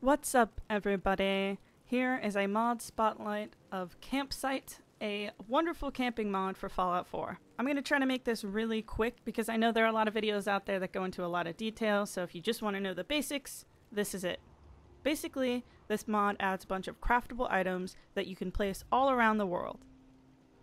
What's up, everybody? Here is a mod spotlight of Campsite, a wonderful camping mod for Fallout 4. I'm going to try to make this really quick because I know there are a lot of videos out there that go into a lot of detail, so if you just want to know the basics, this is it. Basically, this mod adds a bunch of craftable items that you can place all around the world.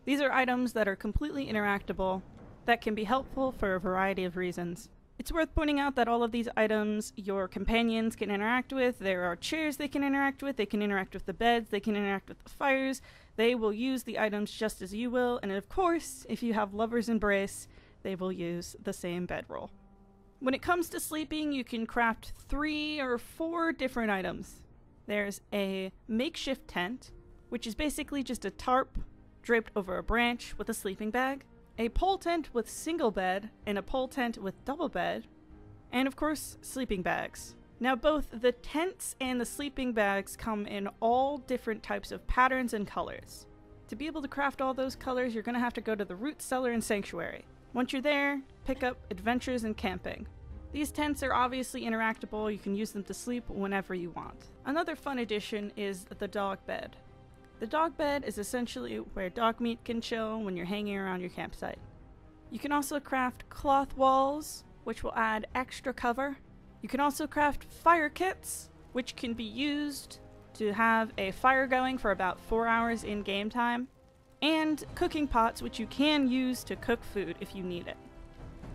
These are items that are completely interactable, that can be helpful for a variety of reasons. It's worth pointing out that all of these items your companions can interact with. There are chairs they can interact with, they can interact with the beds, they can interact with the fires. They will use the items just as you will, and of course, if you have Lover's Embrace, they will use the same bedroll. When it comes to sleeping, you can craft three or four different items. There's a makeshift tent, which is basically just a tarp draped over a branch with a sleeping bag a pole tent with single bed, and a pole tent with double bed, and of course, sleeping bags. Now, both the tents and the sleeping bags come in all different types of patterns and colors. To be able to craft all those colors, you're going to have to go to the root cellar and sanctuary. Once you're there, pick up adventures and camping. These tents are obviously interactable, you can use them to sleep whenever you want. Another fun addition is the dog bed. The dog bed is essentially where Dogmeat can chill when you're hanging around your campsite. You can also craft cloth walls, which will add extra cover. You can also craft fire kits, which can be used to have a fire going for about 4 hours in game time, and cooking pots, which you can use to cook food if you need it.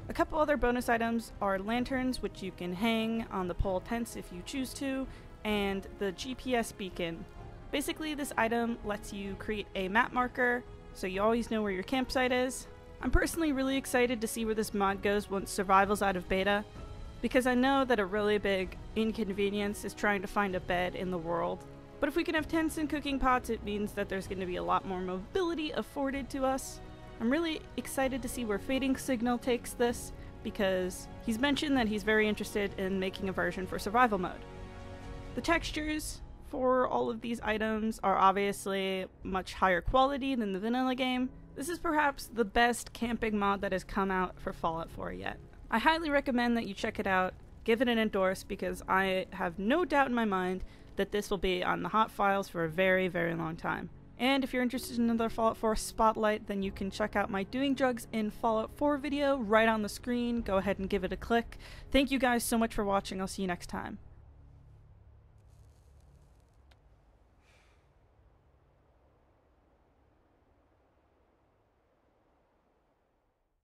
A couple other bonus items are lanterns, which you can hang on the pole tents if you choose to, and the GPS beacon, Basically, this item lets you create a map marker, so you always know where your campsite is. I'm personally really excited to see where this mod goes once Survival's out of beta, because I know that a really big inconvenience is trying to find a bed in the world. But if we can have tents and cooking pots, it means that there's going to be a lot more mobility afforded to us. I'm really excited to see where Fading Signal takes this, because he's mentioned that he's very interested in making a version for survival mode. The textures, for all of these items are obviously much higher quality than the vanilla game. This is perhaps the best camping mod that has come out for Fallout 4 yet. I highly recommend that you check it out, give it an endorse, because I have no doubt in my mind that this will be on the hot files for a very, very long time. And if you're interested in another Fallout 4 spotlight, then you can check out my Doing Drugs in Fallout 4 video right on the screen. Go ahead and give it a click. Thank you guys so much for watching. I'll see you next time.